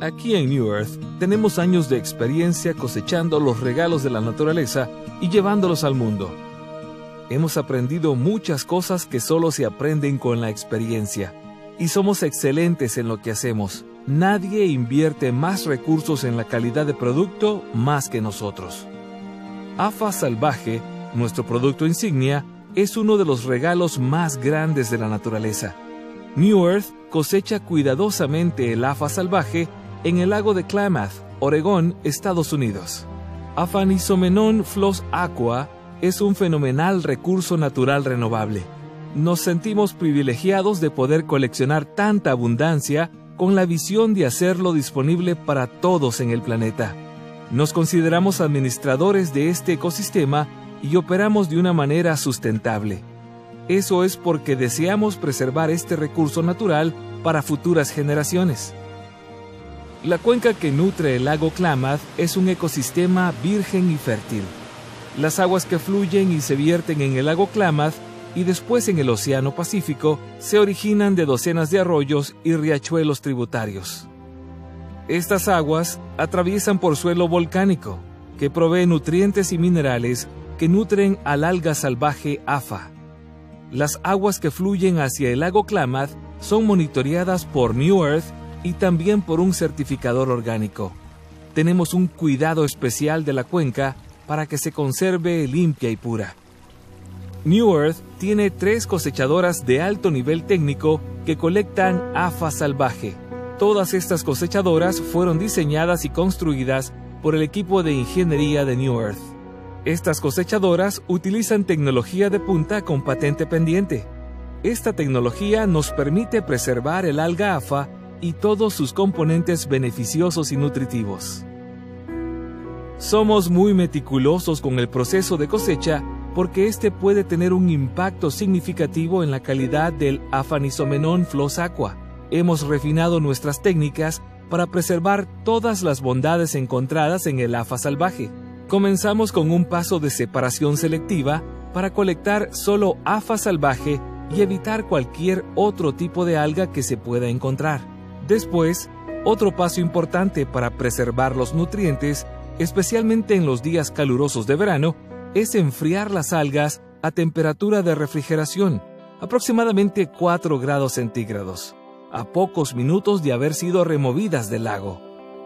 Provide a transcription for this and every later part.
Aquí en New Earth tenemos años de experiencia cosechando los regalos de la naturaleza y llevándolos al mundo. Hemos aprendido muchas cosas que solo se aprenden con la experiencia y somos excelentes en lo que hacemos. Nadie invierte más recursos en la calidad de producto más que nosotros. AFA Salvaje, nuestro producto insignia, es uno de los regalos más grandes de la naturaleza. New Earth cosecha cuidadosamente el AFA salvaje en el lago de Klamath, Oregón, Estados Unidos. Afanisomenon flos aqua es un fenomenal recurso natural renovable nos sentimos privilegiados de poder coleccionar tanta abundancia con la visión de hacerlo disponible para todos en el planeta. Nos consideramos administradores de este ecosistema y operamos de una manera sustentable. Eso es porque deseamos preservar este recurso natural para futuras generaciones. La cuenca que nutre el lago Klamath es un ecosistema virgen y fértil. Las aguas que fluyen y se vierten en el lago Klamath y después en el Océano Pacífico se originan de docenas de arroyos y riachuelos tributarios. Estas aguas atraviesan por suelo volcánico, que provee nutrientes y minerales que nutren al alga salvaje AFA. Las aguas que fluyen hacia el lago Klamath son monitoreadas por New Earth y también por un certificador orgánico. Tenemos un cuidado especial de la cuenca para que se conserve limpia y pura. New Earth tiene tres cosechadoras de alto nivel técnico que colectan AFA salvaje. Todas estas cosechadoras fueron diseñadas y construidas por el equipo de ingeniería de New Earth. Estas cosechadoras utilizan tecnología de punta con patente pendiente. Esta tecnología nos permite preservar el alga AFA y todos sus componentes beneficiosos y nutritivos. Somos muy meticulosos con el proceso de cosecha porque este puede tener un impacto significativo en la calidad del Afanisomenon flos aqua. Hemos refinado nuestras técnicas para preservar todas las bondades encontradas en el AFA salvaje. Comenzamos con un paso de separación selectiva para colectar solo AFA salvaje y evitar cualquier otro tipo de alga que se pueda encontrar. Después, otro paso importante para preservar los nutrientes, especialmente en los días calurosos de verano, es enfriar las algas a temperatura de refrigeración, aproximadamente 4 grados centígrados, a pocos minutos de haber sido removidas del lago.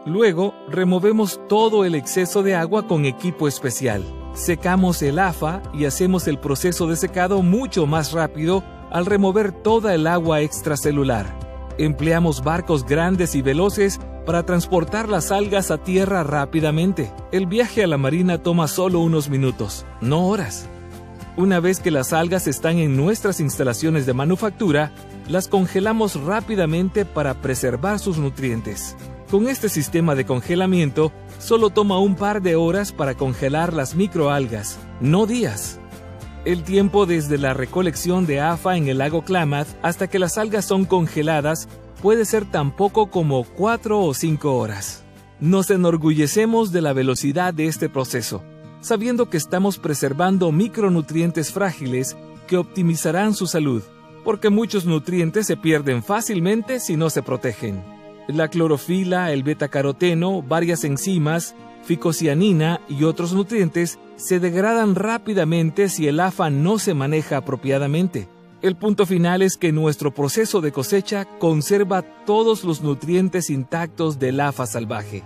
Luego, removemos todo el exceso de agua con equipo especial. Secamos el AFA y hacemos el proceso de secado mucho más rápido al remover toda el agua extracelular. Empleamos barcos grandes y veloces para transportar las algas a tierra rápidamente. El viaje a la marina toma solo unos minutos, no horas. Una vez que las algas están en nuestras instalaciones de manufactura, las congelamos rápidamente para preservar sus nutrientes. Con este sistema de congelamiento, solo toma un par de horas para congelar las microalgas, no días. El tiempo desde la recolección de AFA en el lago Klamath hasta que las algas son congeladas puede ser tan poco como 4 o 5 horas. Nos enorgullecemos de la velocidad de este proceso, sabiendo que estamos preservando micronutrientes frágiles que optimizarán su salud, porque muchos nutrientes se pierden fácilmente si no se protegen. La clorofila, el betacaroteno, varias enzimas, ficocianina y otros nutrientes se degradan rápidamente si el AFA no se maneja apropiadamente. El punto final es que nuestro proceso de cosecha conserva todos los nutrientes intactos del AFA salvaje.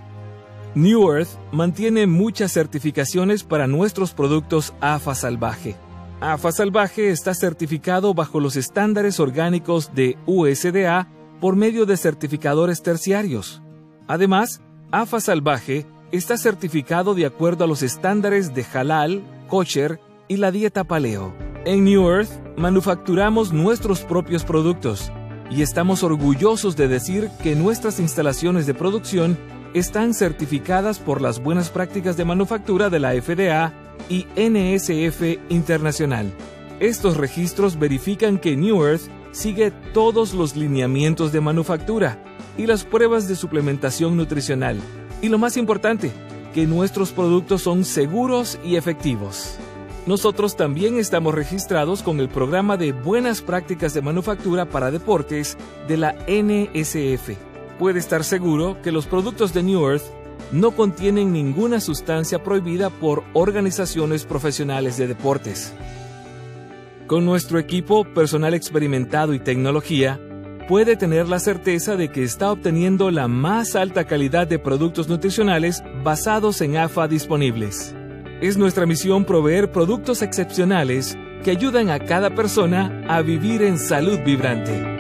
New Earth mantiene muchas certificaciones para nuestros productos AFA salvaje. AFA salvaje está certificado bajo los estándares orgánicos de USDA por medio de certificadores terciarios. Además, AFA salvaje está certificado de acuerdo a los estándares de halal, kosher y la dieta paleo. En New Earth manufacturamos nuestros propios productos y estamos orgullosos de decir que nuestras instalaciones de producción están certificadas por las buenas prácticas de manufactura de la FDA y NSF Internacional. Estos registros verifican que New Earth sigue todos los lineamientos de manufactura y las pruebas de suplementación nutricional. Y lo más importante, que nuestros productos son seguros y efectivos. Nosotros también estamos registrados con el programa de Buenas Prácticas de Manufactura para Deportes de la NSF. puede estar seguro que los productos de New Earth no contienen ninguna sustancia prohibida por organizaciones profesionales de deportes. Con nuestro equipo, personal experimentado y tecnología, puede tener la certeza de que está obteniendo la más alta calidad de productos nutricionales basados en AFA disponibles. Es nuestra misión proveer productos excepcionales que ayudan a cada persona a vivir en salud vibrante.